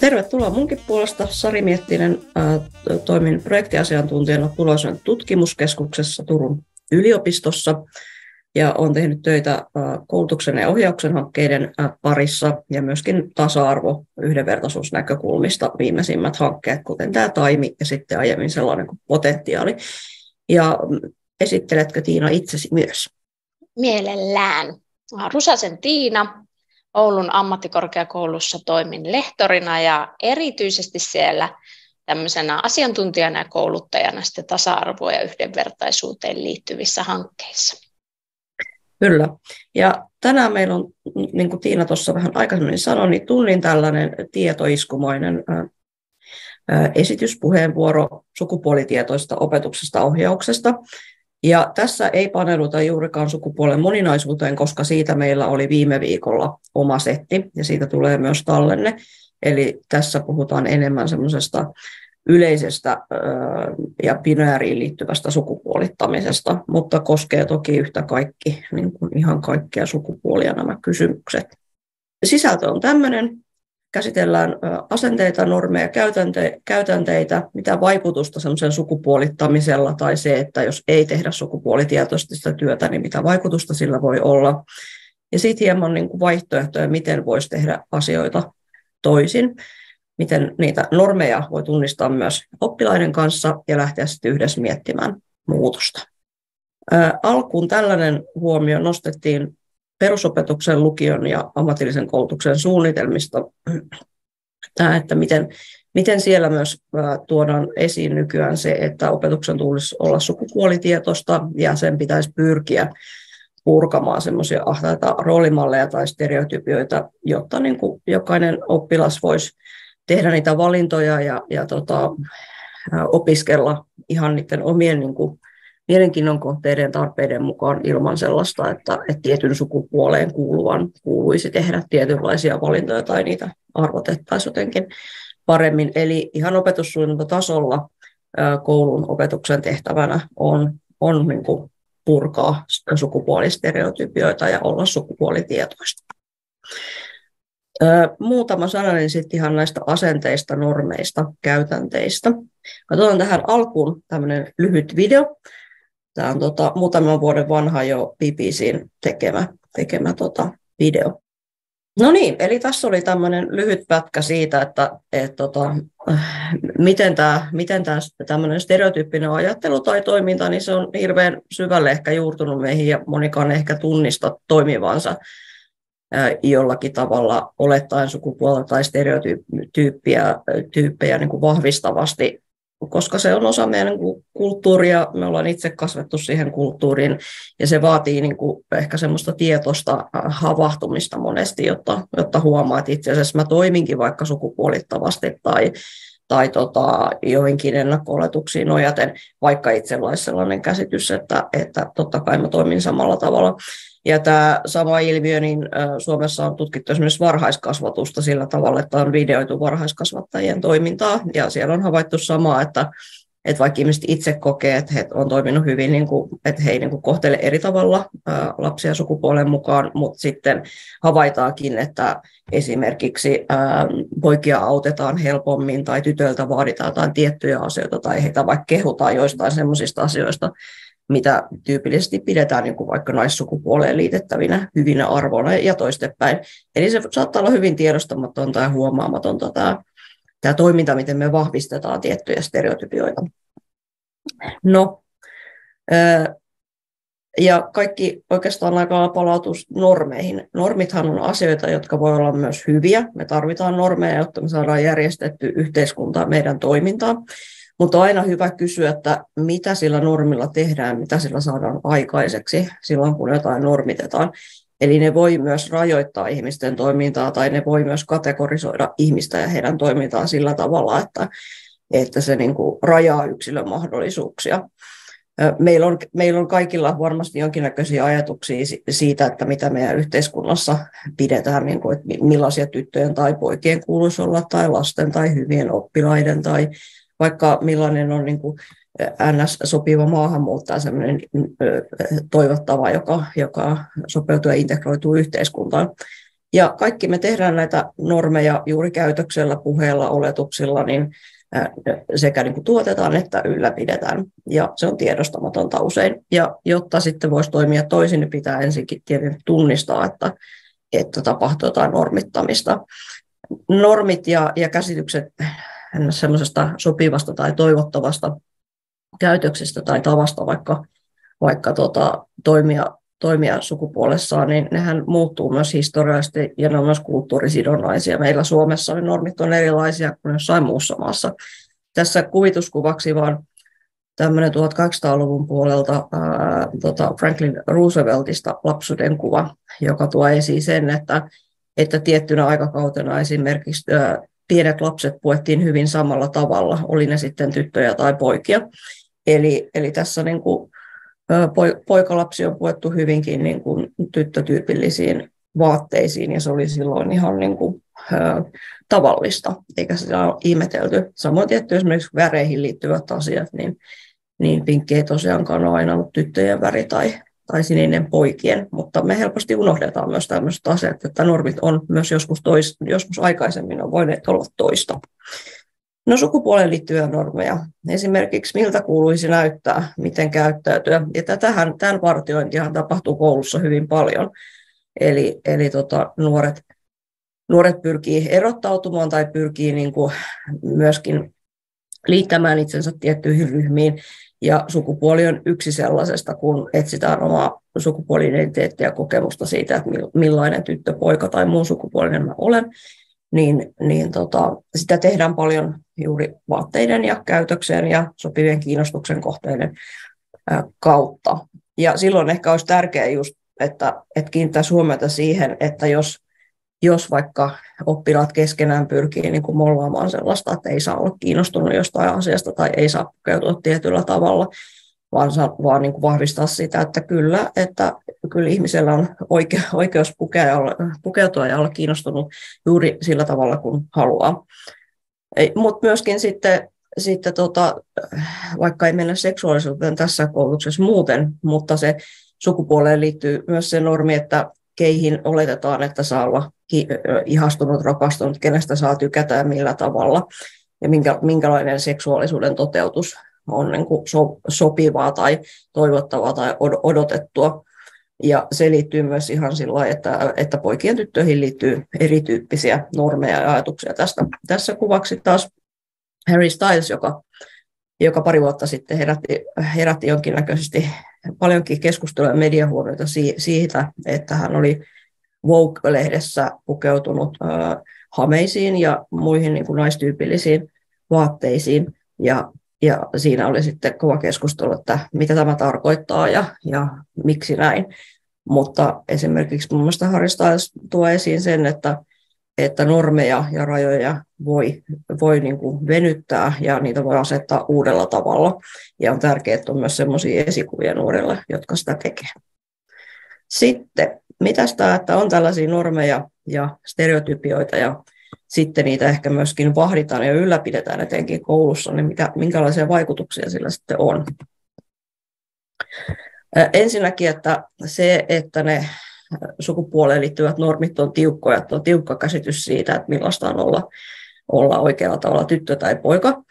Tervetuloa munkin puolesta. Sari Miettinen, toimin projektiasiantuntijana Tuloisen tutkimuskeskuksessa Turun yliopistossa ja olen tehnyt töitä koulutuksen ja ohjauksen hankkeiden parissa ja myöskin tasa-arvo yhdenvertaisuusnäkökulmista viimeisimmät hankkeet, kuten tämä Taimi ja sitten aiemmin sellainen kuin potentiaali. Ja mm, esitteletkö Tiina itsesi myös? Mielellään. Rusasen Tiina, Oulun ammattikorkeakoulussa toimin lehtorina ja erityisesti siellä tämmöisenä asiantuntijana ja kouluttajana sitten tasa-arvoa ja yhdenvertaisuuteen liittyvissä hankkeissa. Kyllä. Ja tänään meillä on, niin kuin Tiina tuossa vähän aikaisemmin sanoi, niin tunnin tällainen tietoiskumainen esityspuheenvuoro sukupuolitietoista opetuksesta ohjauksesta. Ja tässä ei paneuduta juurikaan sukupuolen moninaisuuteen, koska siitä meillä oli viime viikolla oma setti ja siitä tulee myös tallenne. Eli tässä puhutaan enemmän semmoisesta yleisestä ja binääriin liittyvästä sukupuolittamisesta, mutta koskee toki yhtä kaikki, niin kuin ihan kaikkia sukupuolia nämä kysymykset. Sisältö on tämmöinen, käsitellään asenteita, normeja, käytänteitä, mitä vaikutusta semmoisen sukupuolittamisella tai se, että jos ei tehdä sukupuolitietoista sitä työtä, niin mitä vaikutusta sillä voi olla. Ja sitten hieman niin kuin vaihtoehtoja, miten voisi tehdä asioita toisin, miten niitä normeja voi tunnistaa myös oppilaiden kanssa ja lähteä sitten yhdessä miettimään muutosta. Alkuun tällainen huomio nostettiin perusopetuksen, lukion ja ammatillisen koulutuksen suunnitelmista, tämä, että miten, miten siellä myös tuodaan esiin nykyään se, että opetuksen tulisi olla sukupuolitietoista ja sen pitäisi pyrkiä purkamaan semmoisia ahtaita roolimalleja tai stereotypioita, jotta niin kuin jokainen oppilas voisi tehdä niitä valintoja ja, ja tota, opiskella ihan niiden omien niin kuin, mielenkiinnon kohteiden tarpeiden mukaan ilman sellaista, että, että tietyn sukupuoleen kuuluvan kuuluisi tehdä tietynlaisia valintoja tai niitä arvotettaisiin jotenkin paremmin. Eli ihan opetussuunnitelmatasolla koulun opetuksen tehtävänä on, on niin kuin purkaa sukupuolistereotypioita ja olla sukupuolitietoista. Muutama sananen sitten ihan näistä asenteista, normeista, käytänteistä. Katsotaan tähän alkuun tämmöinen lyhyt video, Tämä on tota, muutaman vuoden vanha jo BBCin tekemä, tekemä tota, video. No niin, eli tässä oli tämmöinen lyhyt pätkä siitä, että et, tota, miten tämä miten tämmöinen stereotyyppinen ajattelu tai toiminta, niin se on hirveän syvälle ehkä juurtunut meihin ja monikaan ehkä tunnista toimivansa jollakin tavalla olettaen sukupuolta tai stereotyyppejä tyyppejä niin kuin vahvistavasti koska se on osa meidän kulttuuria, me ollaan itse kasvettu siihen kulttuuriin, ja se vaatii niin kuin ehkä semmoista tietoista havahtumista monesti, jotta, jotta huomaa, että itse asiassa mä toiminkin vaikka sukupuolittavasti tai, tai tota, joihinkin ennakko nojaten, vaikka itsellä olisi sellainen käsitys, että, että totta kai mä toimin samalla tavalla. Ja tämä sama ilmiö, niin Suomessa on tutkittu esimerkiksi varhaiskasvatusta sillä tavalla, että on videoitu varhaiskasvattajien toimintaa, ja siellä on havaittu samaa, että, että vaikka ihmiset itse kokee, että he on toiminut hyvin, niin kuin, että he ei niin kuin kohtele eri tavalla lapsia sukupuolen mukaan, mutta sitten havaitaakin, että esimerkiksi poikia autetaan helpommin tai tytöiltä vaaditaan jotain tiettyjä asioita tai heitä vaikka kehutaan joistain sellaisista asioista, mitä tyypillisesti pidetään niin kuin vaikka naissukupuoleen liitettävinä hyvinä arvoina ja toistepäin. Eli se saattaa olla hyvin tiedostamatonta ja huomaamatonta tämä, tämä toiminta, miten me vahvistetaan tiettyjä stereotypioita. No, ja kaikki oikeastaan aika palautus normeihin. Normithan on asioita, jotka voi olla myös hyviä. Me tarvitaan normeja, jotta me saadaan järjestetty yhteiskuntaa meidän toimintaan. Mutta aina hyvä kysyä, että mitä sillä normilla tehdään, mitä sillä saadaan aikaiseksi silloin, kun jotain normitetaan. Eli ne voi myös rajoittaa ihmisten toimintaa tai ne voi myös kategorisoida ihmistä ja heidän toimintaa sillä tavalla, että, että se niin kuin rajaa yksilön mahdollisuuksia. Meillä on, meillä on kaikilla varmasti jonkinnäköisiä ajatuksia siitä, että mitä meidän yhteiskunnassa pidetään, niin kuin, että millaisia tyttöjen tai poikien kuuluisi olla, tai lasten tai hyvien oppilaiden tai vaikka millainen on niin kuin NS-sopiva maahanmuuttaja, sellainen toivottava, joka, joka sopeutuu ja integroituu yhteiskuntaan. Ja kaikki me tehdään näitä normeja juuri käytöksellä, puheella, oletuksilla, niin sekä niin kuin tuotetaan että ylläpidetään. Ja se on tiedostamatonta usein. Ja jotta sitten voisi toimia toisin, niin pitää ensinkin tietenkin tunnistaa, että, että tapahtuu jotain normittamista. Normit ja, ja käsitykset semmoisesta sopivasta tai toivottavasta käytöksestä tai tavasta vaikka, vaikka tota, toimia, toimia sukupuolessaan, niin nehän muuttuu myös historiallisesti ja ne on myös kulttuurisidonnaisia. Meillä Suomessa ne normit on erilaisia kuin jossain muussa maassa. Tässä kuvituskuvaksi vaan tämmöinen 1800-luvun puolelta ää, tota Franklin Rooseveltista lapsuuden kuva, joka tuo esiin sen, että, että tiettynä aikakautena esimerkiksi ää, pienet lapset puettiin hyvin samalla tavalla, oli ne sitten tyttöjä tai poikia. Eli, eli tässä niin kuin, poikalapsi on puettu hyvinkin niin kuin tyttötyypillisiin vaatteisiin, ja se oli silloin ihan niin kuin, tavallista, eikä sitä ole ihmetelty. Samoin tietty esimerkiksi väreihin liittyvät asiat, niin, niin pinkki ei tosiaankaan ole aina ollut tyttöjen väri tai, tai sininen poikien, mutta me helposti unohdetaan myös tämmöiset asiat, että normit on myös joskus, tois, joskus aikaisemmin on voineet olla toista. No sukupuoleen liittyviä normeja. Esimerkiksi miltä kuuluisi näyttää, miten käyttäytyä. Ja tätähän, tämän vartiointihan tapahtuu koulussa hyvin paljon. Eli, eli tota, nuoret, nuoret pyrkii erottautumaan tai pyrkii niin kuin myöskin liittämään itsensä tiettyihin ryhmiin. Ja sukupuoli on yksi sellaisesta, kun etsitään omaa sukupuoli-identiteettiä ja kokemusta siitä, että millainen tyttö, poika tai muu sukupuolinen mä olen niin, niin tota, sitä tehdään paljon juuri vaatteiden ja käytöksen ja sopivien kiinnostuksen kohteiden kautta. Ja silloin ehkä olisi tärkeää just, että, että kiinnittää huomiota siihen, että jos, jos vaikka oppilaat keskenään pyrkii niin kuin mollaamaan sellaista, että ei saa olla kiinnostunut jostain asiasta tai ei saa pukeutua tietyllä tavalla, vaan, vaan niin kuin vahvistaa sitä, että kyllä, että kyllä ihmisellä on oike, oikeus pukea, pukeutua ja olla kiinnostunut juuri sillä tavalla, kun haluaa. Mutta myöskin sitten, sitten tota, vaikka ei mennä seksuaalisuuteen tässä koulutuksessa muuten, mutta se sukupuoleen liittyy myös se normi, että keihin oletetaan, että saa olla ihastunut, rakastunut, kenestä saa tykätä ja millä tavalla, ja minkä, minkälainen seksuaalisuuden toteutus on niin kuin so, sopivaa tai toivottavaa tai odotettua. Ja se liittyy myös ihan sillä että, että poikien tyttöihin liittyy erityyppisiä normeja ja ajatuksia tästä. Tässä kuvaksi taas Harry Styles, joka, joka pari vuotta sitten herätti, herätti jonkinnäköisesti paljonkin keskustelua ja mediahuomioita siitä, että hän oli Vogue-lehdessä pukeutunut hameisiin ja muihin niin kuin naistyypillisiin vaatteisiin. Ja ja siinä oli sitten kova keskustelu, että mitä tämä tarkoittaa ja, ja miksi näin. Mutta esimerkiksi mun mielestä Harry Styles tuo esiin sen, että, että normeja ja rajoja voi, voi niin kuin venyttää ja niitä voi asettaa uudella tavalla. Ja on tärkeää, että on myös sellaisia esikuvia nuorille, jotka sitä tekee. Sitten, mitä tämä, että on tällaisia normeja ja stereotypioita ja sitten niitä ehkä myöskin vahditaan ja ylläpidetään etenkin koulussa, niin mitä, minkälaisia vaikutuksia sillä sitten on. Ensinnäkin, että se, että ne sukupuoleen liittyvät normit on tiukkoja, että on tiukka käsitys siitä, että millaista on olla, olla oikealla tavalla tyttö tai poika,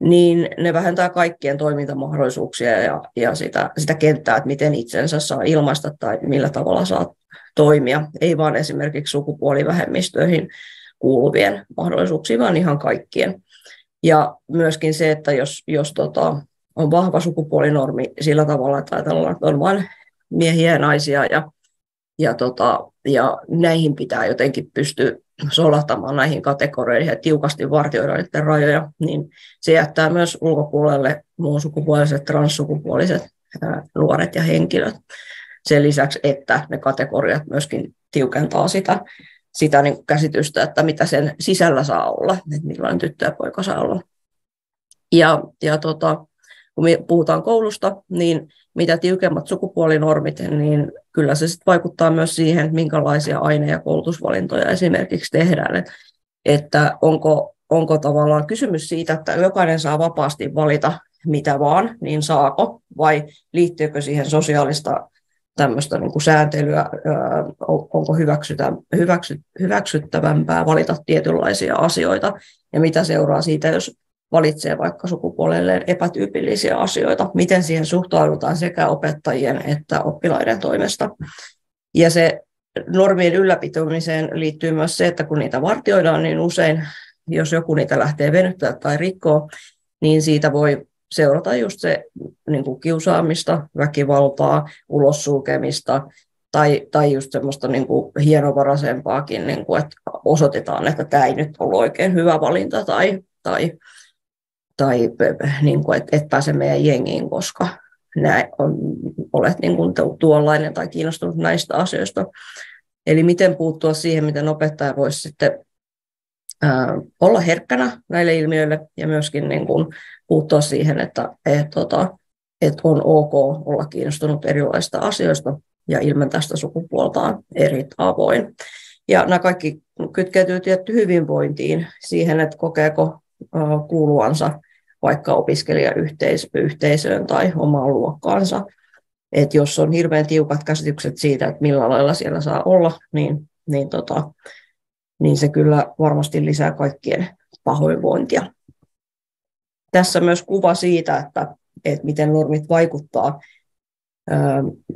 niin ne vähentää kaikkien toimintamahdollisuuksia ja, ja sitä, sitä kenttää, että miten itsensä saa ilmaista tai millä tavalla saa toimia. Ei vaan esimerkiksi sukupuolivähemmistöihin kuuluvien mahdollisuuksiin, vaan ihan kaikkien. Ja myöskin se, että jos, jos tota, on vahva sukupuolinormi sillä tavalla, että ajatellaan, että on vain miehiä ja naisia ja, ja, tota, ja näihin pitää jotenkin pystyä solahtamaan näihin kategorioihin ja tiukasti vartioida niiden rajoja, niin se jättää myös ulkopuolelle muun sukupuoliset, transsukupuoliset ää, nuoret ja henkilöt. Sen lisäksi, että ne kategoriat myöskin tiukentaa sitä sitä niin käsitystä, että mitä sen sisällä saa olla, että millainen tyttö ja poika saa olla. Ja, ja tota, kun me puhutaan koulusta, niin mitä tiukemmat sukupuolinormit, niin kyllä se sit vaikuttaa myös siihen, minkälaisia aine- ja koulutusvalintoja esimerkiksi tehdään. Et, että onko, onko tavallaan kysymys siitä, että jokainen saa vapaasti valita mitä vaan, niin saako, vai liittyykö siihen sosiaalista tämmöistä niin kuin sääntelyä, onko hyväksytä, hyväksy, hyväksyttävämpää valita tietynlaisia asioita, ja mitä seuraa siitä, jos valitsee vaikka sukupuolelleen epätyypillisiä asioita, miten siihen suhtaudutaan sekä opettajien että oppilaiden toimesta. Ja se normien ylläpitomiseen liittyy myös se, että kun niitä vartioidaan, niin usein, jos joku niitä lähtee venyttää tai rikkoo, niin siitä voi seurata just se niin kuin kiusaamista, väkivaltaa, ulossulkemista tai, tai just semmoista niin kuin hienovaraisempaakin, niin kuin, että osoitetaan, että tämä ei nyt ollut oikein hyvä valinta tai, tai, tai niin kuin, että et pääse meidän jengiin, koska näin on, olet niin kuin tuollainen tai kiinnostunut näistä asioista. Eli miten puuttua siihen, miten opettaja voisi sitten ää, olla herkkänä näille ilmiöille ja myöskin niin kuin puuttua siihen, että et, tota, et on ok olla kiinnostunut erilaisista asioista ja ilmentää sitä sukupuoltaan eri tavoin. Ja nämä kaikki kytkeytyy tietty hyvinvointiin, siihen, että kokeeko kuuluvansa vaikka opiskelijayhteisöön tai omaan luokkaansa. Et jos on hirveän tiukat käsitykset siitä, että millä lailla siellä saa olla, niin, niin, tota, niin se kyllä varmasti lisää kaikkien pahoinvointia. Tässä myös kuva siitä, että, että miten normit vaikuttaa.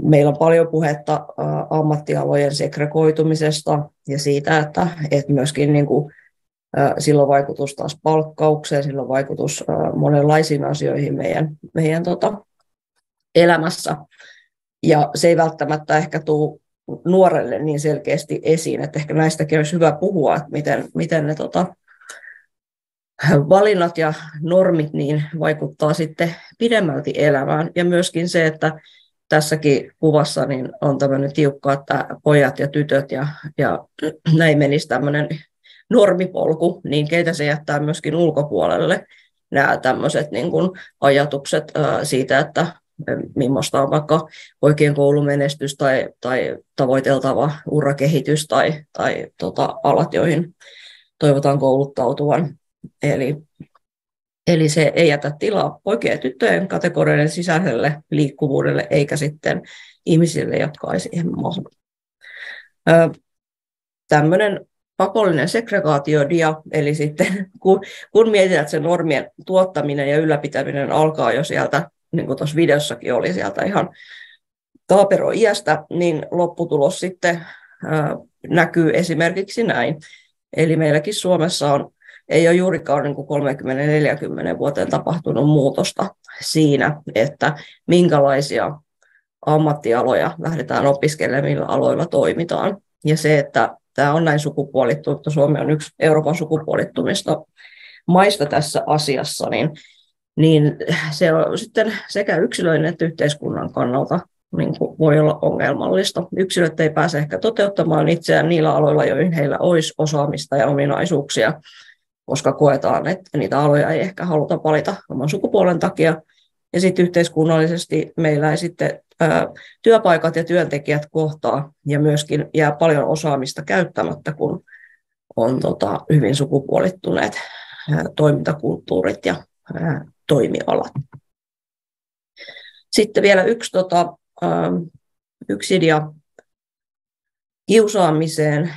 Meillä on paljon puhetta ammattialojen segregoitumisesta ja siitä, että, että myöskin niin kuin sillä on vaikutus taas palkkaukseen, sillä on vaikutus monenlaisiin asioihin meidän, meidän tota, elämässä. Ja se ei välttämättä ehkä tule nuorelle niin selkeästi esiin, että ehkä näistäkin olisi hyvä puhua, että miten, miten ne tota, valinnat ja normit niin vaikuttaa sitten pidemmälti elämään. Ja myöskin se, että tässäkin kuvassa niin on tämmöinen tiukka, että pojat ja tytöt ja, ja näin menisi tämmöinen normipolku, niin keitä se jättää myöskin ulkopuolelle nämä tämmöiset niin kuin ajatukset siitä, että millaista on vaikka poikien koulumenestys tai, tai tavoiteltava urakehitys tai, tai tota, alat, joihin toivotaan kouluttautuvan. Eli, eli se ei jätä tilaa poikien ja tyttöjen kategorioiden sisäiselle liikkuvuudelle, eikä sitten ihmisille, jotka ei siihen mahdu. Tämmöinen pakollinen segregaatiodia, eli sitten kun, kun mietitään, että se normien tuottaminen ja ylläpitäminen alkaa jo sieltä, niin kuin tuossa videossakin oli sieltä ihan taapero-iästä, niin lopputulos sitten ää, näkyy esimerkiksi näin. Eli meilläkin Suomessa on, ei ole juurikaan niin kuin 30-40 vuoteen tapahtunut muutosta siinä, että minkälaisia ammattialoja lähdetään opiskelemaan, millä aloilla toimitaan. Ja se, että tämä on näin sukupuolittunut, Suomi on yksi Euroopan sukupuolittumista maista tässä asiassa, niin, niin se on sitten sekä yksilöiden että yhteiskunnan kannalta niin kuin voi olla ongelmallista. Yksilöt ei pääse ehkä toteuttamaan itseään niillä aloilla, joihin heillä olisi osaamista ja ominaisuuksia, koska koetaan, että niitä aloja ei ehkä haluta valita oman sukupuolen takia. Ja sitten yhteiskunnallisesti meillä ei sitten työpaikat ja työntekijät kohtaa ja myöskin jää paljon osaamista käyttämättä, kun on tota, hyvin sukupuolittuneet toimintakulttuurit ja toimialat. Sitten vielä yksi, tota, yksi idea kiusaamiseen,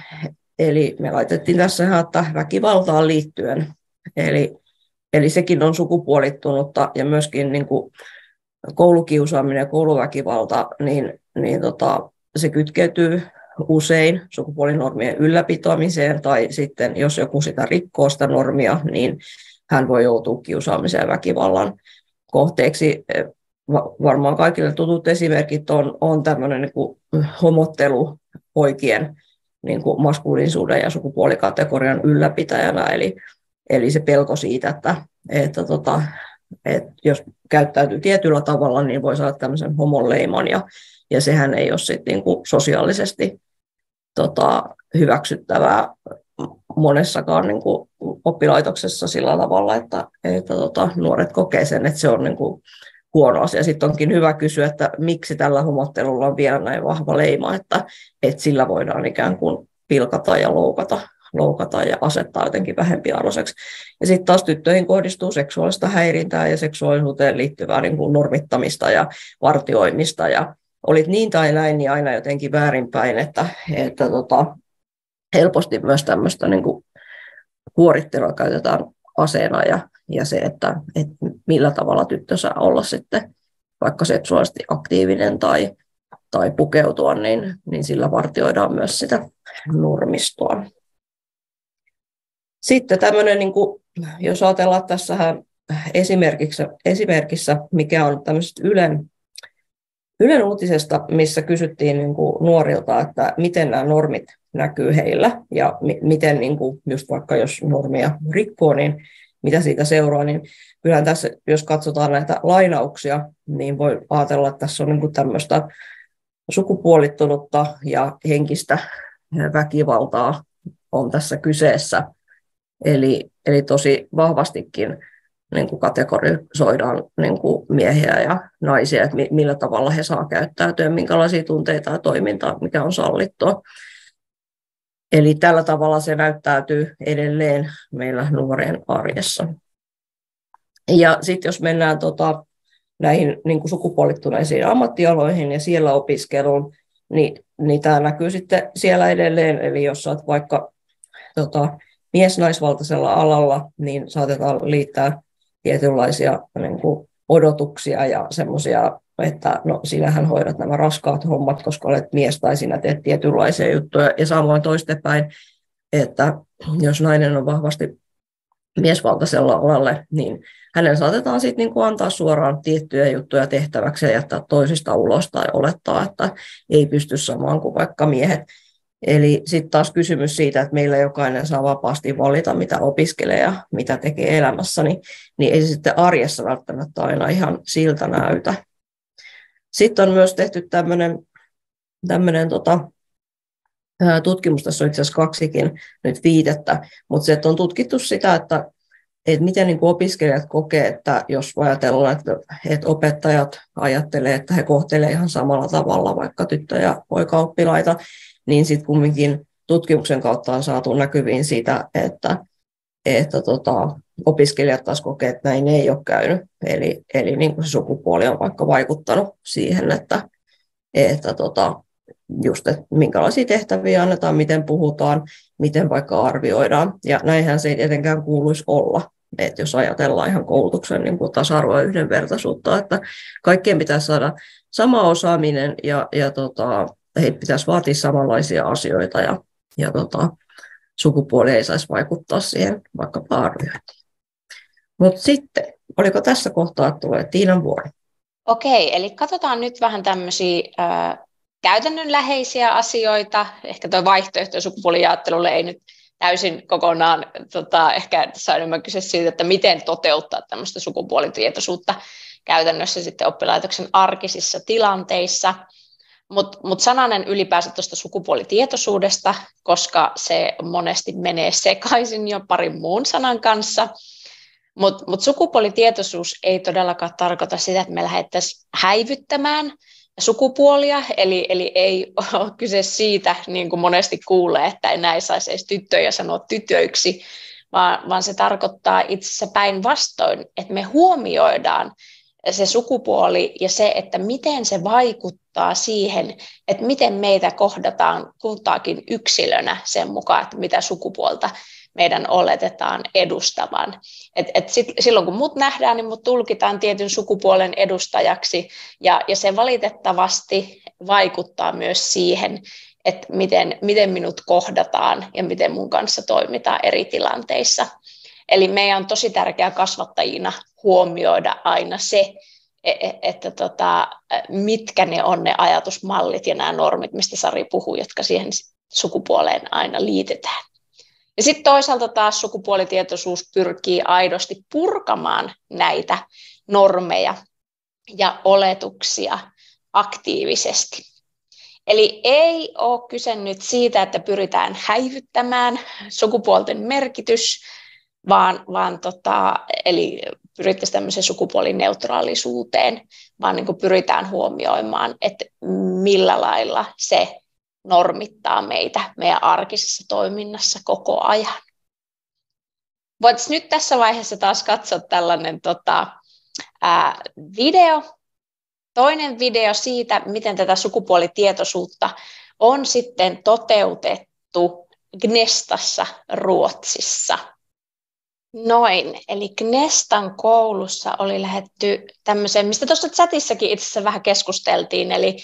eli me laitettiin tässä että väkivaltaan liittyen, eli, eli sekin on sukupuolittunutta ja myöskin niin kuin, koulukiusaaminen ja kouluväkivalta, niin, niin tota, se kytkeytyy usein sukupuolinormien ylläpitoamiseen, tai sitten jos joku sitä rikkoo sitä normia, niin hän voi joutua kiusaamiseen ja väkivallan kohteeksi. Varmaan kaikille tutut esimerkit on, on tämmöinen niin homottelu poikien niin kuin maskuliinisuuden ja sukupuolikategorian ylläpitäjänä, eli, eli se pelko siitä, että, että tota, että jos käyttäytyy tietyllä tavalla, niin voi saada tämmöisen homoleiman, ja, ja sehän ei ole sit niinku sosiaalisesti tota, hyväksyttävää monessakaan niinku oppilaitoksessa sillä tavalla, että, että tota, nuoret kokee sen, että se on niinku huono asia. Sitten onkin hyvä kysyä, että miksi tällä homottelulla on vielä näin vahva leima, että, että sillä voidaan ikään kuin pilkata ja loukata loukata ja asettaa jotenkin vähempiarvoiseksi. Ja sitten taas tyttöihin kohdistuu seksuaalista häirintää ja seksuaalisuuteen liittyvää niin kuin normittamista ja vartioimista ja, olit niin tai näin, niin aina jotenkin väärinpäin, että, että tota, helposti myös tämmöistä niin kuin huorittelua käytetään aseena ja, ja se, että, että millä tavalla tyttö saa olla sitten vaikka seksuaalisesti aktiivinen tai, tai pukeutua, niin, niin sillä vartioidaan myös sitä normistoa. Sitten tämmöinen, niin kuin, jos ajatellaan tässä esimerkissä, esimerkissä, mikä on tämmöisestä Ylen, Ylen uutisesta, missä kysyttiin niin kuin nuorilta, että miten nämä normit näkyy heillä ja mi- miten niin kuin, just vaikka jos normia rikkoo, niin mitä siitä seuraa, niin kyllähän tässä, jos katsotaan näitä lainauksia, niin voi ajatella, että tässä on niin tämmöistä sukupuolittunutta ja henkistä väkivaltaa on tässä kyseessä. Eli, eli tosi vahvastikin niin kuin kategorisoidaan niin kuin miehiä ja naisia, että millä tavalla he saa käyttäytyä, minkälaisia tunteita ja toimintaa, mikä on sallittua. Eli tällä tavalla se näyttäytyy edelleen meillä nuorien arjessa. Ja sitten jos mennään tota, näihin niin kuin sukupuolittuneisiin ammattialoihin ja siellä opiskeluun, niin, niin tämä näkyy sitten siellä edelleen. Eli jos olet vaikka tota, mies-naisvaltaisella alalla, niin saatetaan liittää tietynlaisia niin kuin odotuksia ja semmoisia, että no sinähän hoidat nämä raskaat hommat, koska olet mies tai sinä teet tietynlaisia juttuja. Ja samoin toistepäin, että jos nainen on vahvasti miesvaltaisella alalle, niin hänen saatetaan sitten niin antaa suoraan tiettyjä juttuja tehtäväksi ja jättää toisista ulos tai olettaa, että ei pysty samaan kuin vaikka miehet. Eli sitten taas kysymys siitä, että meillä jokainen saa vapaasti valita, mitä opiskelee ja mitä tekee elämässä, niin, niin ei se sitten arjessa välttämättä aina ihan siltä näytä. Sitten on myös tehty tämmöinen tämmöinen tota, tutkimus, tässä on itse asiassa kaksikin nyt viitettä, mutta se, että on tutkittu sitä, että, että miten niin kuin opiskelijat kokee, että jos ajatellaan, että, että opettajat ajattelee, että he kohtelevat ihan samalla tavalla vaikka tyttö- ja poikaoppilaita, niin sitten kumminkin tutkimuksen kautta on saatu näkyviin siitä, että, että tota, opiskelijat taas kokee, että näin ei ole käynyt. Eli, eli niin kuin se sukupuoli on vaikka vaikuttanut siihen, että, että tota, just, että minkälaisia tehtäviä annetaan, miten puhutaan, miten vaikka arvioidaan. Ja näinhän se ei tietenkään kuuluisi olla. että jos ajatellaan ihan koulutuksen niin kuin tasa-arvoa ja yhdenvertaisuutta, että kaikkien pitäisi saada sama osaaminen ja, ja tota, heitä pitäisi vaatia samanlaisia asioita ja, ja tota, sukupuoli ei saisi vaikuttaa siihen vaikka arviointiin. Mutta sitten, oliko tässä kohtaa, että tulee Tiinan vuoro? Okei, eli katsotaan nyt vähän tämmöisiä äh, käytännönläheisiä asioita. Ehkä tuo vaihtoehto sukupuolijaottelulle ei nyt täysin kokonaan, tota, ehkä tässä on enemmän kyse siitä, että miten toteuttaa tämmöistä sukupuolitietoisuutta käytännössä sitten oppilaitoksen arkisissa tilanteissa – mutta mut sananen ylipäänsä tuosta sukupuolitietoisuudesta, koska se monesti menee sekaisin jo parin muun sanan kanssa. Mutta mut sukupuolitietoisuus ei todellakaan tarkoita sitä, että me lähdettäisiin häivyttämään sukupuolia, eli, eli ei ole kyse siitä, niin kuin monesti kuulee, että enää ei saisi edes tyttöjä sanoa tytöiksi, vaan, vaan se tarkoittaa itse asiassa päinvastoin, että me huomioidaan se sukupuoli ja se, että miten se vaikuttaa siihen, että miten meitä kohdataan kultaakin yksilönä sen mukaan, että mitä sukupuolta meidän oletetaan edustavan. Et, et sit, silloin kun mut nähdään, niin mut tulkitaan tietyn sukupuolen edustajaksi, ja, ja se valitettavasti vaikuttaa myös siihen, että miten, miten minut kohdataan ja miten mun kanssa toimitaan eri tilanteissa. Eli meidän on tosi tärkeää kasvattajina huomioida aina se, e, e, että tota, mitkä ne on ne ajatusmallit ja nämä normit, mistä Sari puhuu, jotka siihen sukupuoleen aina liitetään. Ja sitten toisaalta taas sukupuolitietoisuus pyrkii aidosti purkamaan näitä normeja ja oletuksia aktiivisesti. Eli ei ole kyse nyt siitä, että pyritään häivyttämään sukupuolten merkitys, vaan, vaan tota, eli pyrittäisiin tämmöiseen sukupuolineutraalisuuteen, vaan niin pyritään huomioimaan, että millä lailla se normittaa meitä meidän arkisessa toiminnassa koko ajan. Voitaisiin nyt tässä vaiheessa taas katsoa tällainen tota, ää, video. toinen video siitä, miten tätä sukupuolitietoisuutta on sitten toteutettu Gnestassa Ruotsissa. Noin, eli Gnestan koulussa oli lähetty tämmöiseen, mistä tuossa chatissakin itse asiassa vähän keskusteltiin, eli,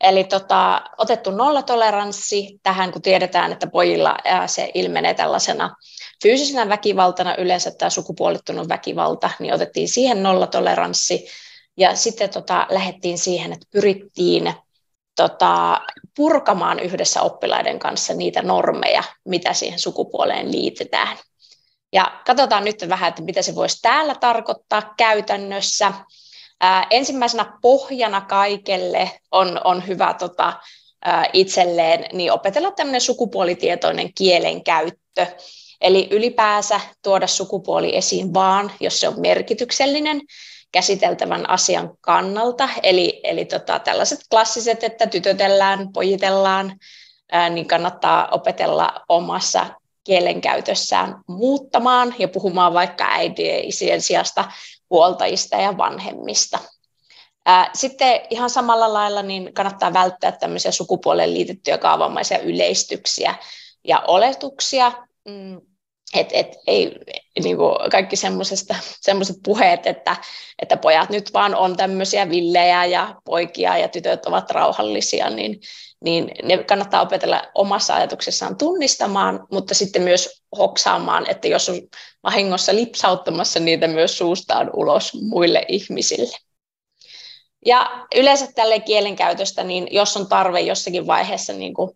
eli tota, otettu nollatoleranssi tähän, kun tiedetään, että pojilla se ilmenee tällaisena fyysisenä väkivaltana, yleensä tämä sukupuolittunut väkivalta, niin otettiin siihen nollatoleranssi, ja sitten tota, lähdettiin siihen, että pyrittiin tota, purkamaan yhdessä oppilaiden kanssa niitä normeja, mitä siihen sukupuoleen liitetään. Ja katsotaan nyt vähän, että mitä se voisi täällä tarkoittaa käytännössä. Ää, ensimmäisenä pohjana kaikelle on, on hyvä tota, ää, itselleen niin opetella tämmöinen sukupuolitietoinen kielenkäyttö. Eli ylipäänsä tuoda sukupuoli esiin vaan, jos se on merkityksellinen käsiteltävän asian kannalta. Eli, eli tota, tällaiset klassiset, että tytötellään, pojitellaan, ää, niin kannattaa opetella omassa kielenkäytössään muuttamaan ja puhumaan vaikka äidien isien sijasta huoltajista ja vanhemmista. Sitten ihan samalla lailla niin kannattaa välttää tämmöisiä sukupuoleen liitettyjä kaavamaisia yleistyksiä ja oletuksia, mm, et, et, ei, niin kuin kaikki semmoiset puheet, että, että pojat nyt vaan on tämmöisiä villejä ja poikia ja tytöt ovat rauhallisia, niin, niin ne kannattaa opetella omassa ajatuksessaan tunnistamaan, mutta sitten myös hoksaamaan, että jos on vahingossa lipsauttamassa niitä myös suustaan ulos muille ihmisille. Ja yleensä tälle kielenkäytöstä, niin jos on tarve jossakin vaiheessa niin kuin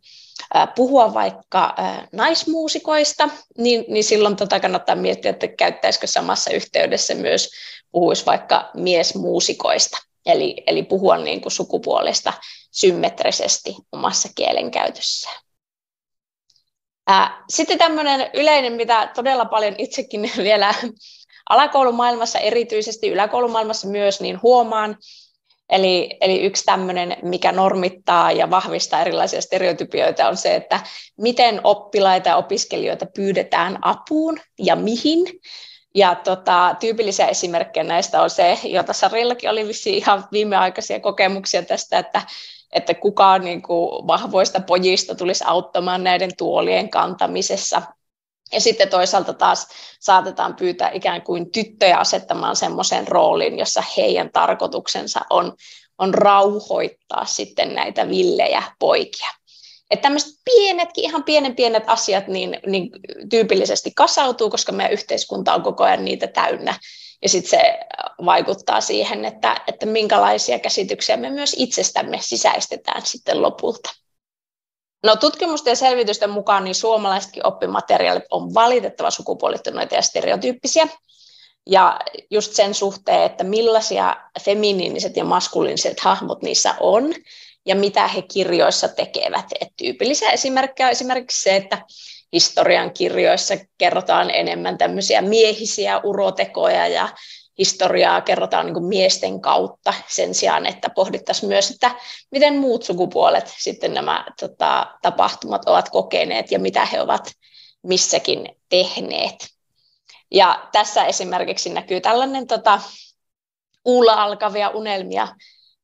puhua vaikka naismuusikoista, niin, niin silloin tota kannattaa miettiä, että käyttäisikö samassa yhteydessä myös puhuisi vaikka miesmuusikoista, eli, eli puhua niin kuin sukupuolesta symmetrisesti omassa kielenkäytössään. Sitten tämmöinen yleinen, mitä todella paljon itsekin vielä alakoulumaailmassa, erityisesti yläkoulumaailmassa myös, niin huomaan, Eli, eli yksi tämmöinen, mikä normittaa ja vahvistaa erilaisia stereotypioita, on se, että miten oppilaita ja opiskelijoita pyydetään apuun ja mihin. Ja tota, tyypillisiä esimerkkejä näistä on se, jota Sarillakin oli ihan viimeaikaisia kokemuksia tästä, että, että kukaan niin kuin, vahvoista pojista tulisi auttamaan näiden tuolien kantamisessa ja sitten toisaalta taas saatetaan pyytää ikään kuin tyttöjä asettamaan semmoisen roolin, jossa heidän tarkoituksensa on, on rauhoittaa sitten näitä villejä poikia. Että tämmöiset pienetkin, ihan pienen pienet asiat niin, niin tyypillisesti kasautuu, koska meidän yhteiskunta on koko ajan niitä täynnä. Ja sitten se vaikuttaa siihen, että, että minkälaisia käsityksiä me myös itsestämme sisäistetään sitten lopulta. No tutkimusten ja selvitysten mukaan niin suomalaisetkin oppimateriaalit on valitettava sukupuolittuneita ja stereotyyppisiä. Ja just sen suhteen, että millaisia feminiiniset ja maskuliiniset hahmot niissä on ja mitä he kirjoissa tekevät. Et tyypillisiä esimerkkejä on esimerkiksi se, että historian kirjoissa kerrotaan enemmän tämmöisiä miehisiä urotekoja ja historiaa kerrotaan niin miesten kautta sen sijaan, että pohdittaisiin myös, että miten muut sukupuolet sitten nämä tota, tapahtumat ovat kokeneet ja mitä he ovat missäkin tehneet. Ja tässä esimerkiksi näkyy tällainen tota, kuulla alkavia unelmia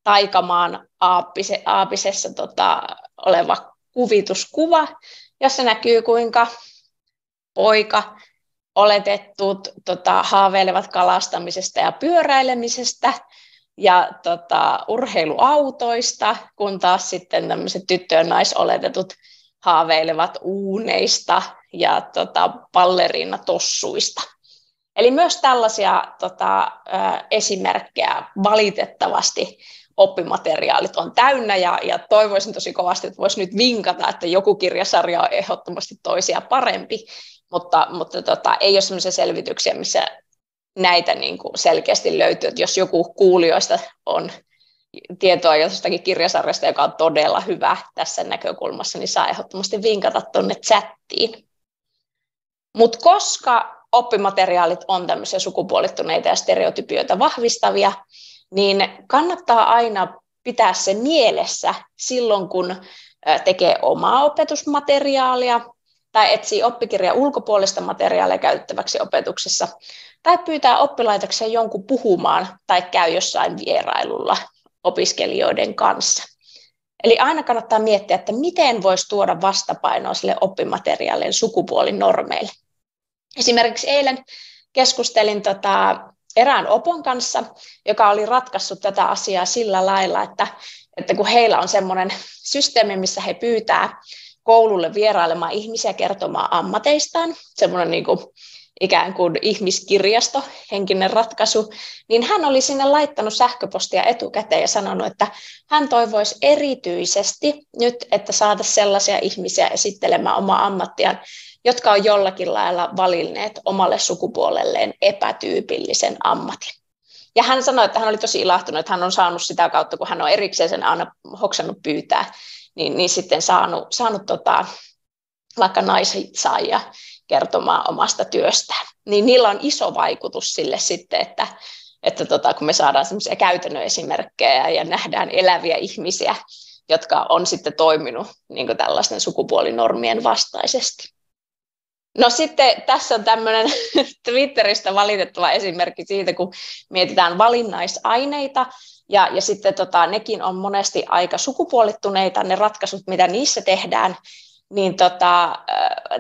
taikamaan aapise, aapisessa tota, oleva kuvituskuva, jossa näkyy kuinka poika oletetut tota, haaveilevat kalastamisesta ja pyöräilemisestä ja tota, urheiluautoista, kun taas sitten tämmöiset tyttö- ja naisoletetut haaveilevat uuneista ja tota, tossuista. Eli myös tällaisia tota, esimerkkejä valitettavasti oppimateriaalit on täynnä ja, ja toivoisin tosi kovasti, että voisi nyt vinkata, että joku kirjasarja on ehdottomasti toisia parempi, mutta, mutta tota, ei ole sellaisia selvityksiä, missä näitä niin kuin selkeästi löytyy, että jos joku kuulijoista on tietoa jostakin kirjasarjasta, joka on todella hyvä tässä näkökulmassa, niin saa ehdottomasti vinkata tuonne chattiin. Mutta koska oppimateriaalit on tämmöisiä sukupuolittuneita ja stereotypioita vahvistavia, niin kannattaa aina pitää se mielessä silloin, kun tekee omaa opetusmateriaalia tai etsii oppikirjan ulkopuolista materiaalia käyttäväksi opetuksessa, tai pyytää oppilaitokseen jonkun puhumaan tai käy jossain vierailulla opiskelijoiden kanssa. Eli aina kannattaa miettiä, että miten voisi tuoda vastapainoa sille oppimateriaalien sukupuolinormeille. Esimerkiksi eilen keskustelin tota, erään opon kanssa, joka oli ratkaissut tätä asiaa sillä lailla, että, että kun heillä on semmoinen systeemi, missä he pyytää koululle vierailemaan ihmisiä kertomaan ammateistaan, semmoinen niin kuin ikään kuin ihmiskirjasto, henkinen ratkaisu, niin hän oli sinne laittanut sähköpostia etukäteen ja sanonut, että hän toivoisi erityisesti nyt, että saada sellaisia ihmisiä esittelemään omaa ammattiaan, jotka on jollakin lailla valinneet omalle sukupuolelleen epätyypillisen ammatin. Ja hän sanoi, että hän oli tosi ilahtunut, että hän on saanut sitä kautta, kun hän on erikseen sen aina hoksannut pyytää, niin, niin sitten saanut, saanut tota, vaikka naissaajia kertomaan omasta työstään. Niin niillä on iso vaikutus sille sitten, että, että tota, kun me saadaan semmoisia käytännön esimerkkejä ja nähdään eläviä ihmisiä, jotka on sitten toiminut niin tällaisten sukupuolinormien vastaisesti. No sitten tässä on tämmöinen Twitteristä valitettava esimerkki siitä, kun mietitään valinnaisaineita, ja, ja sitten tota, nekin on monesti aika sukupuolittuneita, ne ratkaisut, mitä niissä tehdään, niin tota,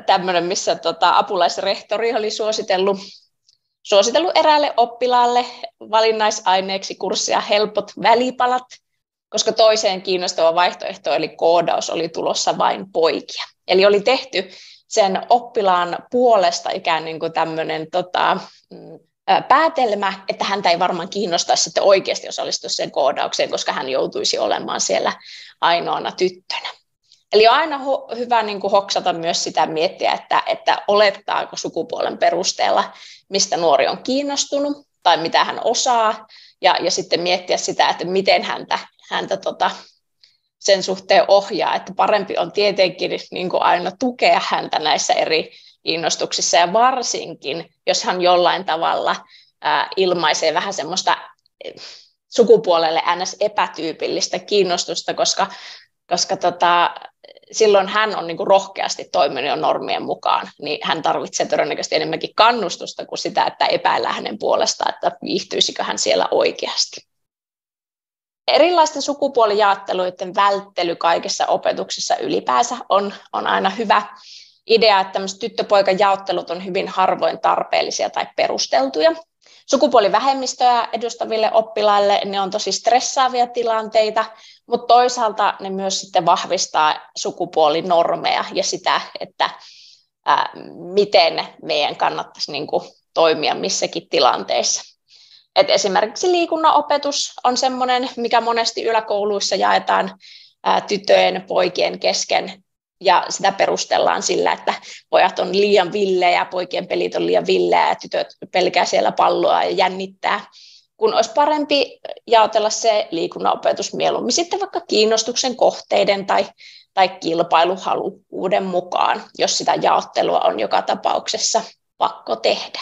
tämmöinen, missä tota, apulaisrehtori oli suositellut, suositellut eräälle oppilaalle valinnaisaineeksi kurssia helpot välipalat, koska toiseen kiinnostava vaihtoehto eli koodaus oli tulossa vain poikia. Eli oli tehty sen oppilaan puolesta ikään niin kuin tämmöinen tota, mm, päätelmä, että häntä ei varmaan kiinnostaisi sitten oikeasti osallistua sen koodaukseen, koska hän joutuisi olemaan siellä ainoana tyttönä. Eli on aina ho- hyvä niin kuin hoksata myös sitä miettiä, että, että olettaako sukupuolen perusteella, mistä nuori on kiinnostunut tai mitä hän osaa, ja, ja sitten miettiä sitä, että miten häntä, häntä tota, sen suhteen ohjaa, että parempi on tietenkin niin kuin aina tukea häntä näissä eri innostuksissa, ja varsinkin, jos hän jollain tavalla ilmaisee vähän semmoista eh, sukupuolelle ns. epätyypillistä kiinnostusta, koska, koska tota, silloin hän on niin kuin rohkeasti toiminut jo normien mukaan, niin hän tarvitsee todennäköisesti enemmänkin kannustusta kuin sitä, että epäillään hänen puolestaan, että viihtyisikö hän siellä oikeasti. Erilaisten sukupuolijaotteluiden välttely kaikessa opetuksessa ylipäänsä on, on aina hyvä idea, että tämmöiset tyttöpoikajaottelut on hyvin harvoin tarpeellisia tai perusteltuja. Sukupuolivähemmistöä edustaville oppilaille ne on tosi stressaavia tilanteita, mutta toisaalta ne myös sitten vahvistaa sukupuolinormeja ja sitä, että miten meidän kannattaisi niin kuin, toimia missäkin tilanteissa. Et esimerkiksi liikunnan opetus on sellainen, mikä monesti yläkouluissa jaetaan tytöjen poikien kesken ja sitä perustellaan sillä, että pojat on liian villejä, poikien pelit on liian villejä ja tytöt pelkää siellä palloa ja jännittää. Kun olisi parempi jaotella se liikunnanopetus mieluummin sitten vaikka kiinnostuksen kohteiden tai, tai kilpailuhalukkuuden mukaan, jos sitä jaottelua on joka tapauksessa pakko tehdä.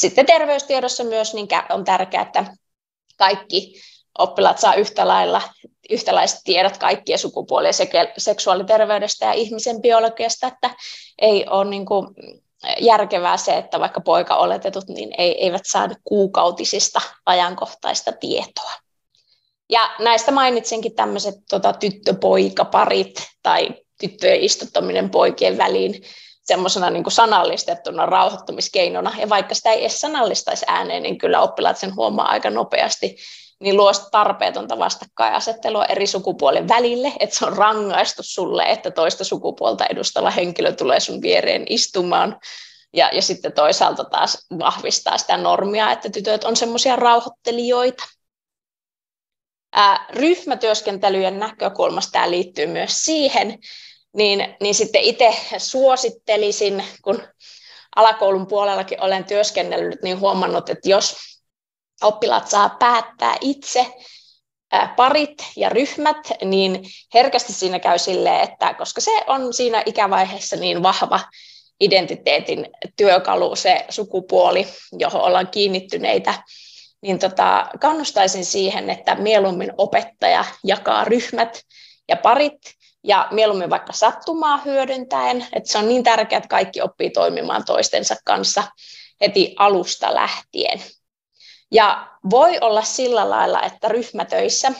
Sitten terveystiedossa myös niin on tärkeää, että kaikki oppilaat saa yhtä lailla yhtäläiset tiedot kaikkien sukupuolien seksuaaliterveydestä ja ihmisen biologiasta, että ei ole niin kuin järkevää se, että vaikka poika oletetut, niin ei, eivät saa kuukautisista ajankohtaista tietoa. Ja näistä mainitsinkin tämmöiset tota, tyttö-poika-parit tai tyttöjen istuttaminen poikien väliin semmoisena niin sanallistettuna rauhoittumiskeinona. Ja vaikka sitä ei edes sanallistaisi ääneen, niin kyllä oppilaat sen huomaa aika nopeasti, niin luo tarpeetonta vastakkainasettelua eri sukupuolen välille, että se on rangaistu sulle, että toista sukupuolta edustava henkilö tulee sun viereen istumaan, ja, ja sitten toisaalta taas vahvistaa sitä normia, että tytöt on semmoisia rauhoittelijoita. Ää, ryhmätyöskentelyjen näkökulmasta tämä liittyy myös siihen, niin, niin sitten itse suosittelisin, kun alakoulun puolellakin olen työskennellyt, niin huomannut, että jos oppilaat saa päättää itse parit ja ryhmät, niin herkästi siinä käy silleen, että koska se on siinä ikävaiheessa niin vahva identiteetin työkalu, se sukupuoli, johon ollaan kiinnittyneitä, niin tota, kannustaisin siihen, että mieluummin opettaja jakaa ryhmät ja parit, ja mieluummin vaikka sattumaa hyödyntäen, että se on niin tärkeää, että kaikki oppii toimimaan toistensa kanssa heti alusta lähtien. Ja voi olla sillä lailla, että ryhmätöissä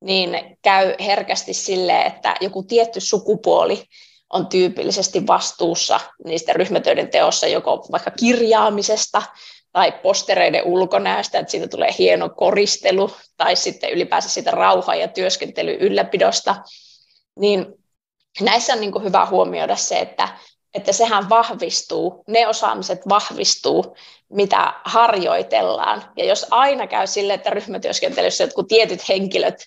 niin käy herkästi sille, että joku tietty sukupuoli on tyypillisesti vastuussa niistä ryhmätöiden teossa joko vaikka kirjaamisesta tai postereiden ulkonäöstä, että siitä tulee hieno koristelu, tai sitten ylipäänsä siitä rauha- ja työskentely ylläpidosta, niin näissä on niin hyvä huomioida se, että, että sehän vahvistuu, ne osaamiset vahvistuu, mitä harjoitellaan. Ja jos aina käy sille, että ryhmätyöskentelyssä jotkut tietyt henkilöt,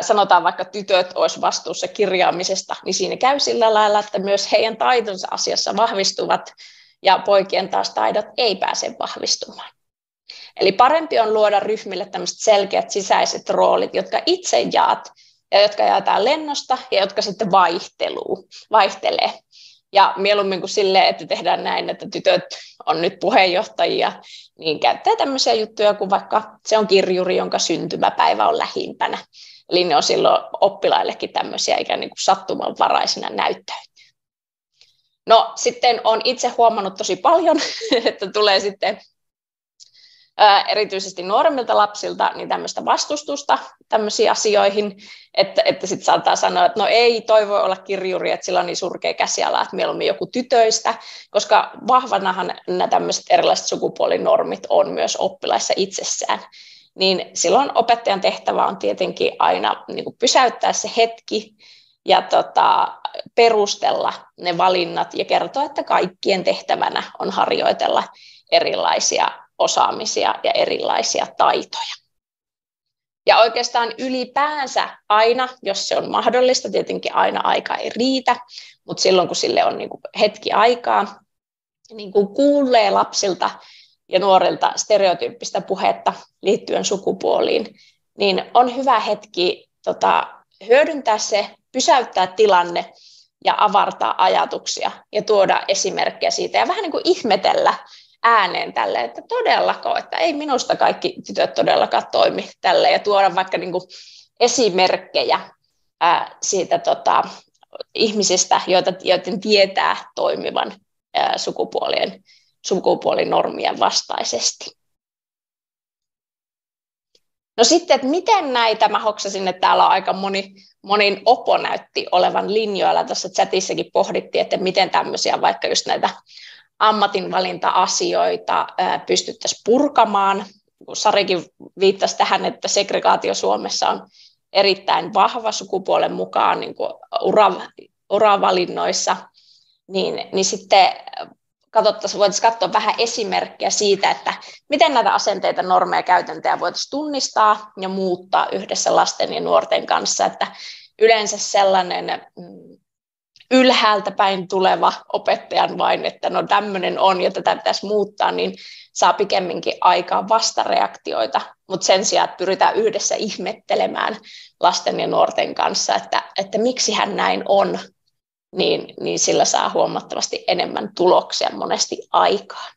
sanotaan vaikka tytöt olisi vastuussa kirjaamisesta, niin siinä käy sillä lailla, että myös heidän taitonsa asiassa vahvistuvat, ja poikien taas taidot ei pääse vahvistumaan. Eli parempi on luoda ryhmille tämmöiset selkeät sisäiset roolit, jotka itse jaat ja jotka jaetaan lennosta ja jotka sitten vaihteluu, vaihtelee. Ja mieluummin kuin silleen, että tehdään näin, että tytöt on nyt puheenjohtajia, niin käyttää tämmöisiä juttuja kuin vaikka se on kirjuri, jonka syntymäpäivä on lähimpänä. Eli ne on silloin oppilaillekin tämmöisiä ikään kuin sattumanvaraisina näyttäytyy. No sitten on itse huomannut tosi paljon, että tulee sitten erityisesti nuoremmilta lapsilta niin tämmöistä vastustusta tämmöisiin asioihin, että, että sitten saattaa sanoa, että no ei, toi voi olla kirjuri, että sillä on niin surkea käsiala, että mieluummin joku tytöistä, koska vahvanahan nämä tämmöiset erilaiset sukupuolinormit on myös oppilaissa itsessään. Niin silloin opettajan tehtävä on tietenkin aina niin kuin pysäyttää se hetki ja tota, perustella ne valinnat ja kertoa, että kaikkien tehtävänä on harjoitella erilaisia osaamisia ja erilaisia taitoja. Ja oikeastaan ylipäänsä aina, jos se on mahdollista, tietenkin aina aika ei riitä, mutta silloin kun sille on niin kuin hetki aikaa, niin kuin kuulee lapsilta ja nuorilta stereotyyppistä puhetta liittyen sukupuoliin, niin on hyvä hetki tota, hyödyntää se, pysäyttää tilanne ja avartaa ajatuksia ja tuoda esimerkkejä siitä ja vähän niin kuin ihmetellä ääneen tälle, että todellako, että ei minusta kaikki tytöt todellakaan toimi tälle ja tuoda vaikka niin kuin esimerkkejä ää, siitä tota, ihmisistä, joita, joiden tietää toimivan ää, sukupuolien, sukupuolinormien vastaisesti. No sitten, että miten näitä, mä hoksasin, että täällä on aika moni, monin opo näytti olevan linjoilla. Tuossa chatissakin pohdittiin, että miten tämmöisiä vaikka just näitä ammatinvalinta-asioita pystyttäisiin purkamaan. Sarikin viittasi tähän, että segregaatio Suomessa on erittäin vahva sukupuolen mukaan niin kuin ura, uravalinnoissa, niin, niin sitten katsottaisiin, voitaisiin katsoa vähän esimerkkejä siitä, että miten näitä asenteita, normeja ja käytäntöjä voitaisiin tunnistaa ja muuttaa yhdessä lasten ja nuorten kanssa, että yleensä sellainen mm, ylhäältä päin tuleva opettajan vain, että no tämmöinen on ja tätä pitäisi muuttaa, niin saa pikemminkin aikaa vastareaktioita, mutta sen sijaan että pyritään yhdessä ihmettelemään lasten ja nuorten kanssa, että, että miksi hän näin on, niin, niin sillä saa huomattavasti enemmän tuloksia monesti aikaan.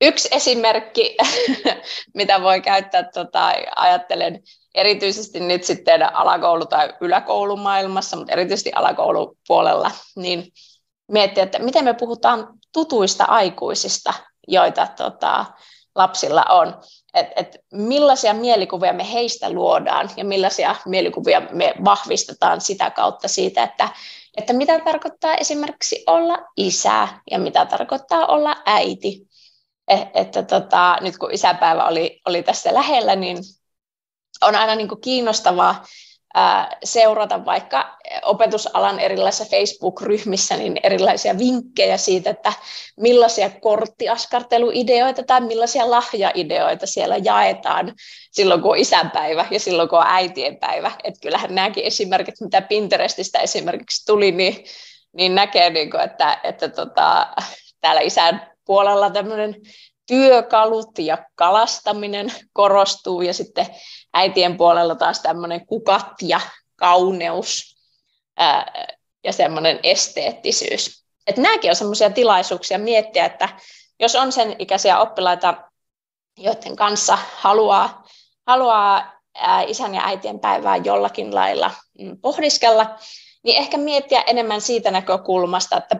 Yksi esimerkki, mitä voi käyttää, tota, ajattelen erityisesti nyt sitten alakoulu- tai yläkoulumaailmassa, mutta erityisesti alakoulupuolella, niin miettiä, että miten me puhutaan tutuista aikuisista, joita tota, lapsilla on. Et, et millaisia mielikuvia me heistä luodaan ja millaisia mielikuvia me vahvistetaan sitä kautta siitä, että, että mitä tarkoittaa esimerkiksi olla isä ja mitä tarkoittaa olla äiti. Et, että tota, nyt kun isäpäivä oli, oli tässä lähellä, niin on aina niin kuin kiinnostavaa seurata vaikka opetusalan erilaisissa Facebook-ryhmissä niin erilaisia vinkkejä siitä, että millaisia korttiaskarteluideoita tai millaisia lahjaideoita siellä jaetaan silloin, kun on isänpäivä ja silloin, kun on äitienpäivä. Että kyllähän nämäkin esimerkit, mitä Pinterestistä esimerkiksi tuli, niin, niin näkee, niin kuin, että, että tota, täällä isän puolella tämmöinen työkalut ja kalastaminen korostuu ja sitten äitien puolella taas tämmöinen kukat ja kauneus ää, ja semmoinen esteettisyys. Että nämäkin on semmoisia tilaisuuksia miettiä, että jos on sen ikäisiä oppilaita, joiden kanssa haluaa, haluaa ää, isän ja äitien päivää jollakin lailla mm, pohdiskella, niin ehkä miettiä enemmän siitä näkökulmasta, että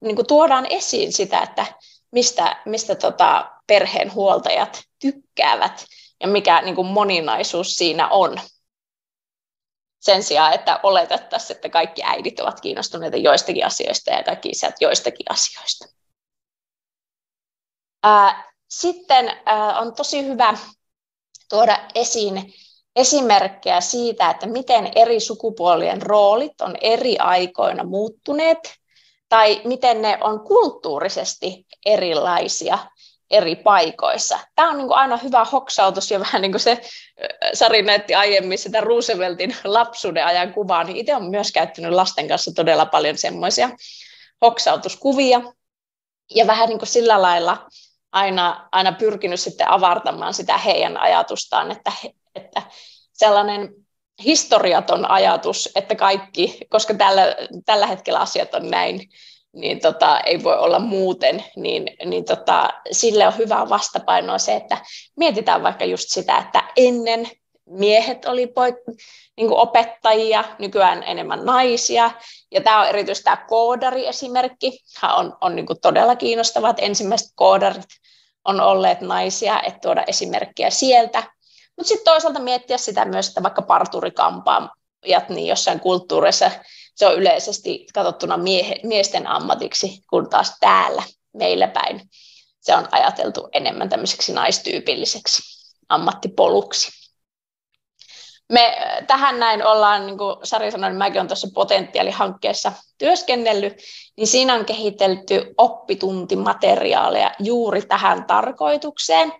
niin kuin tuodaan esiin sitä, että mistä, mistä tota perheen huoltajat tykkäävät ja mikä niin kuin moninaisuus siinä on. Sen sijaan, että oletettaisiin, että kaikki äidit ovat kiinnostuneita joistakin asioista ja kaikki isät joistakin asioista. Sitten on tosi hyvä tuoda esiin esimerkkejä siitä, että miten eri sukupuolien roolit on eri aikoina muuttuneet tai miten ne on kulttuurisesti erilaisia eri paikoissa. Tämä on niin kuin aina hyvä hoksautus ja vähän niin kuin se Sari näytti aiemmin sitä Rooseveltin lapsuuden ajan kuvaa, niin itse olen myös käyttänyt lasten kanssa todella paljon semmoisia hoksautuskuvia ja vähän niin kuin sillä lailla aina, aina pyrkinyt sitten avartamaan sitä heidän ajatustaan, että, että sellainen historiaton ajatus, että kaikki, koska tällä, tällä hetkellä asiat on näin, niin tota, ei voi olla muuten, niin, niin tota, sille on hyvä vastapainoa se, että mietitään vaikka just sitä, että ennen miehet oli poik- niin opettajia, nykyään enemmän naisia, ja tämä on erityisesti tämä koodari-esimerkki, Hän on, on niin todella kiinnostava, että ensimmäiset koodarit on olleet naisia, että tuoda esimerkkejä sieltä, mutta sitten toisaalta miettiä sitä myös, että vaikka parturikampaajat, niin jossain kulttuurissa se on yleisesti katsottuna miehe, miesten ammatiksi, kun taas täällä meillä päin se on ajateltu enemmän tämmöiseksi naistyypilliseksi ammattipoluksi. Me tähän näin ollaan, niin kuin Sari sanoi, niin mäkin olen tuossa potentiaalihankkeessa työskennellyt, niin siinä on kehitelty oppituntimateriaaleja juuri tähän tarkoitukseen.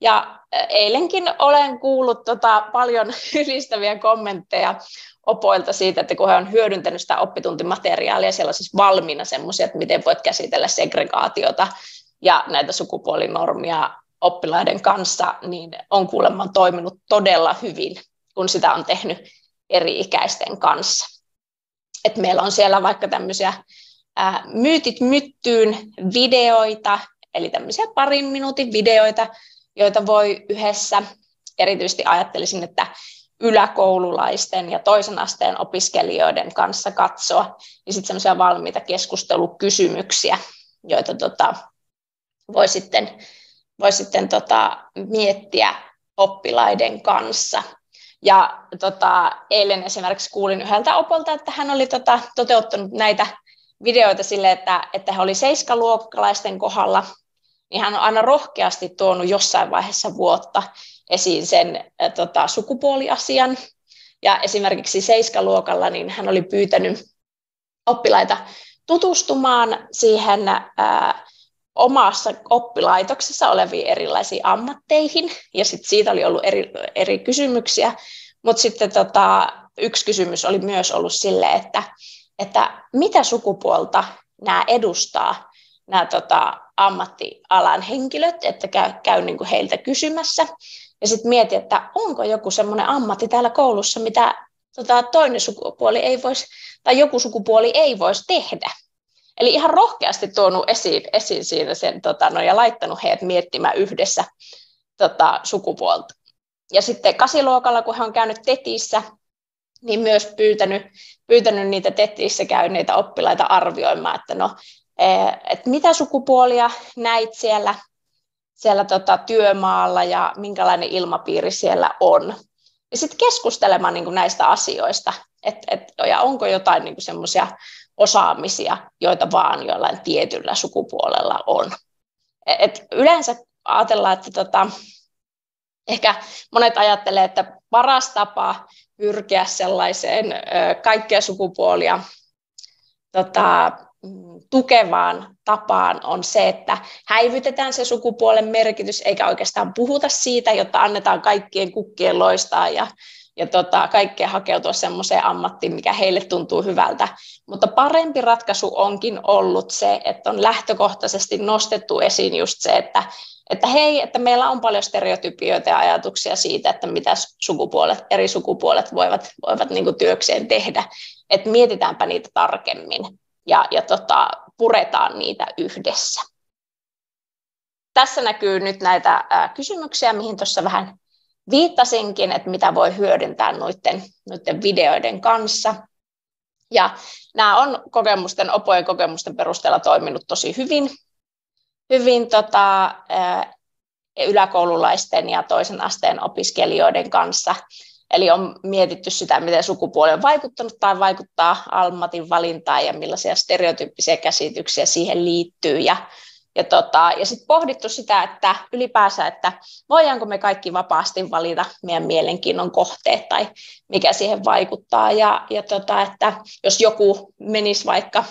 Ja eilenkin olen kuullut tota paljon ylistäviä kommentteja opoilta siitä, että kun he on hyödyntänyt sitä oppituntimateriaalia, siellä on siis valmiina semmoisia, että miten voit käsitellä segregaatiota ja näitä sukupuolinormia oppilaiden kanssa, niin on kuulemma toiminut todella hyvin, kun sitä on tehnyt eri ikäisten kanssa. Et meillä on siellä vaikka tämmöisiä myytit myttyyn videoita, eli tämmöisiä parin minuutin videoita, joita voi yhdessä, erityisesti ajattelisin, että yläkoululaisten ja toisen asteen opiskelijoiden kanssa katsoa, niin sitten semmoisia valmiita keskustelukysymyksiä, joita tota, voi sitten, voi sitten tota, miettiä oppilaiden kanssa. Ja tota, eilen esimerkiksi kuulin yhdeltä opolta, että hän oli tota, toteuttanut näitä videoita sille, että, että he oli seiskaluokkalaisten kohdalla. Niin hän on aina rohkeasti tuonut jossain vaiheessa vuotta esiin sen tota, sukupuoliasian. Ja esimerkiksi seiskaluokalla niin hän oli pyytänyt oppilaita tutustumaan siihen ä, omassa oppilaitoksessa oleviin erilaisiin ammatteihin, ja sit siitä oli ollut eri, eri kysymyksiä, mutta sitten tota, yksi kysymys oli myös ollut sille, että, että mitä sukupuolta nämä edustaa, nämä tota, ammattialan henkilöt, että käy, käy niin kuin heiltä kysymässä. Ja sitten mieti, että onko joku semmoinen ammatti täällä koulussa, mitä tota, toinen sukupuoli ei voisi, tai joku sukupuoli ei voisi tehdä. Eli ihan rohkeasti tuonut esiin, esiin siitä sen, tota, no, ja laittanut heidät miettimään yhdessä tota, sukupuolta. Ja sitten kasiluokalla, kun hän on käynyt tetissä, niin myös pyytänyt, pyytänyt niitä tetissä käyneitä oppilaita arvioimaan, että no, Eh, että mitä sukupuolia näit siellä, siellä tota työmaalla ja minkälainen ilmapiiri siellä on. Ja sitten keskustelemaan niin näistä asioista, että et, ja onko jotain niin semmoisia osaamisia, joita vaan jollain tietyllä sukupuolella on. Et yleensä ajatellaan, että tota, ehkä monet ajattelee, että paras tapa pyrkiä sellaiseen ö, kaikkia sukupuolia tota, tukevaan tapaan on se, että häivytetään se sukupuolen merkitys, eikä oikeastaan puhuta siitä, jotta annetaan kaikkien kukkien loistaa ja, ja tota, kaikkea hakeutua semmoiseen ammattiin, mikä heille tuntuu hyvältä. Mutta parempi ratkaisu onkin ollut se, että on lähtökohtaisesti nostettu esiin just se, että, että hei, että meillä on paljon stereotypioita ja ajatuksia siitä, että mitä sukupuolet, eri sukupuolet voivat, voivat niin työkseen tehdä, että mietitäänpä niitä tarkemmin ja, ja tota, puretaan niitä yhdessä. Tässä näkyy nyt näitä kysymyksiä, mihin tuossa vähän viittasinkin, että mitä voi hyödyntää noiden, noiden videoiden kanssa. Ja nämä on kokemusten, opojen kokemusten perusteella toiminut tosi hyvin. hyvin tota, yläkoululaisten ja toisen asteen opiskelijoiden kanssa. Eli on mietitty sitä, miten sukupuoli on vaikuttanut tai vaikuttaa ammatin valintaan ja millaisia stereotyyppisiä käsityksiä siihen liittyy. Ja, ja, tota, ja sitten pohdittu sitä, että ylipäänsä, että voidaanko me kaikki vapaasti valita meidän mielenkiinnon kohteet tai mikä siihen vaikuttaa. Ja, ja tota, että jos joku menisi vaikka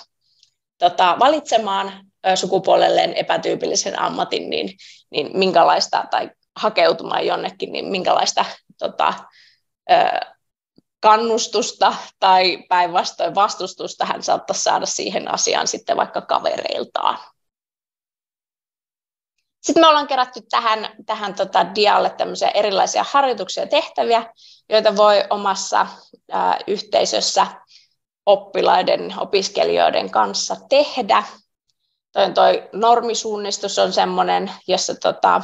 tota, valitsemaan sukupuolelleen epätyypillisen ammatin, niin, niin minkälaista, tai hakeutumaan jonnekin, niin minkälaista tota, kannustusta tai päinvastoin vastustusta hän saattaisi saada siihen asiaan sitten vaikka kavereiltaan. Sitten me ollaan kerätty tähän, tähän tota dialle tämmöisiä erilaisia harjoituksia ja tehtäviä, joita voi omassa ää, yhteisössä oppilaiden, opiskelijoiden kanssa tehdä. Toi, toi normisuunnistus on semmoinen, jossa tota,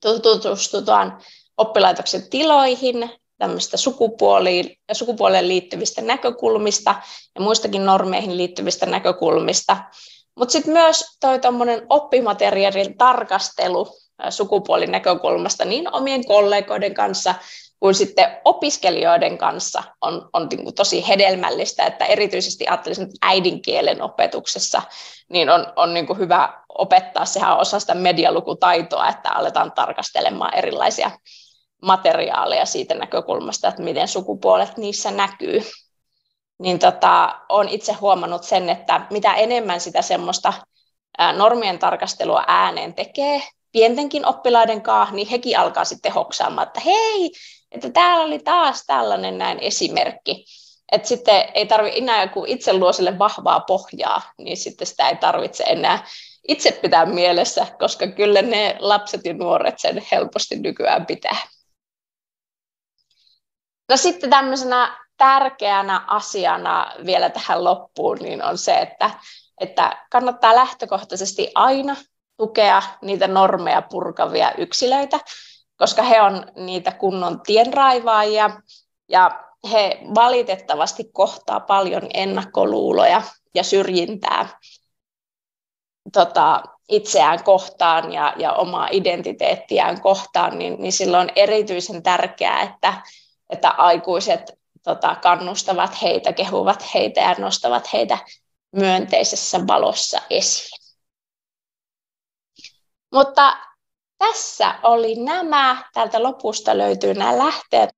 tutustutaan oppilaitoksen tiloihin, tämmöistä sukupuoliin ja sukupuoleen liittyvistä näkökulmista ja muistakin normeihin liittyvistä näkökulmista. Mutta sitten myös toi oppimateriaalin tarkastelu sukupuolin näkökulmasta niin omien kollegoiden kanssa kuin sitten opiskelijoiden kanssa on, on niin tosi hedelmällistä, että erityisesti ajattelisin, että äidinkielen opetuksessa niin on, on niin hyvä opettaa, sehän on osa sitä medialukutaitoa, että aletaan tarkastelemaan erilaisia materiaaleja siitä näkökulmasta, että miten sukupuolet niissä näkyy. Niin tota, olen itse huomannut sen, että mitä enemmän sitä semmoista normien tarkastelua ääneen tekee, pientenkin oppilaiden kanssa, niin hekin alkaa sitten hoksaamaan, että hei, että täällä oli taas tällainen näin esimerkki. Että sitten ei tarvitse enää, kun itse luo sille vahvaa pohjaa, niin sitten sitä ei tarvitse enää itse pitää mielessä, koska kyllä ne lapset ja nuoret sen helposti nykyään pitää. No sitten tämmöisenä tärkeänä asiana vielä tähän loppuun niin on se, että, että kannattaa lähtökohtaisesti aina tukea niitä normeja purkavia yksilöitä, koska he on niitä kunnon tienraivaajia ja he valitettavasti kohtaa paljon ennakkoluuloja ja syrjintää tota, itseään kohtaan ja, ja omaa identiteettiään kohtaan, niin, niin silloin on erityisen tärkeää, että, että aikuiset tota, kannustavat heitä, kehuvat heitä ja nostavat heitä myönteisessä valossa esiin. Mutta tässä oli nämä. Täältä lopusta löytyy nämä lähteet.